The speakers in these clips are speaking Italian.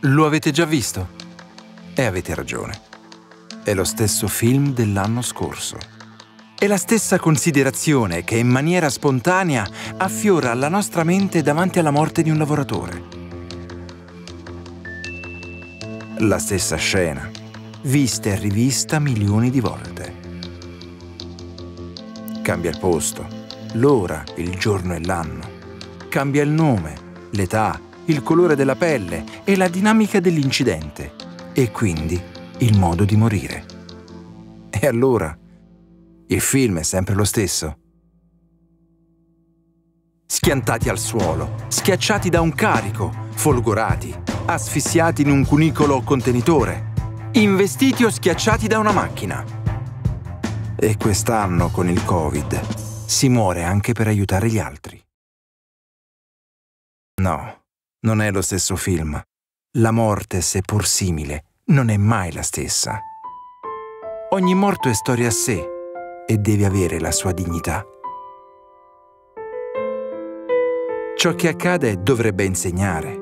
Lo avete già visto? E avete ragione. È lo stesso film dell'anno scorso. È la stessa considerazione che in maniera spontanea affiora alla nostra mente davanti alla morte di un lavoratore. La stessa scena, vista e rivista milioni di volte. Cambia il posto, l'ora, il giorno e l'anno. Cambia il nome, l'età, il colore della pelle e la dinamica dell'incidente e quindi il modo di morire. E allora, il film è sempre lo stesso. Schiantati al suolo, schiacciati da un carico, folgorati, asfissiati in un cunicolo contenitore, investiti o schiacciati da una macchina. E quest'anno con il Covid si muore anche per aiutare gli altri. No, non è lo stesso film. La morte, seppur simile, non è mai la stessa. Ogni morto è storia a sé e deve avere la sua dignità. Ciò che accade dovrebbe insegnare.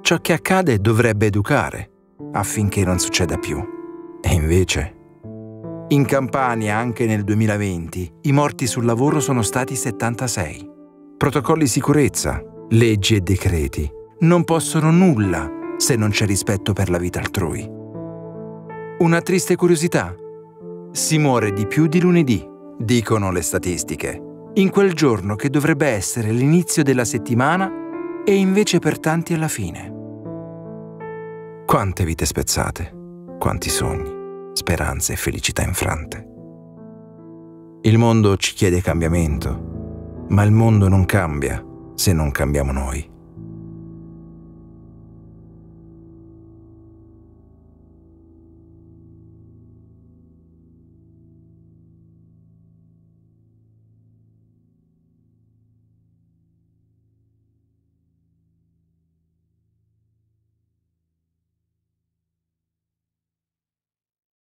Ciò che accade dovrebbe educare affinché non succeda più. E invece... In Campania, anche nel 2020, i morti sul lavoro sono stati 76. Protocolli sicurezza, leggi e decreti non possono nulla se non c'è rispetto per la vita altrui. Una triste curiosità. Si muore di più di lunedì, dicono le statistiche, in quel giorno che dovrebbe essere l'inizio della settimana e invece per tanti alla fine. Quante vite spezzate, quanti sogni, speranze e felicità infrante. Il mondo ci chiede cambiamento, ma il mondo non cambia se non cambiamo noi.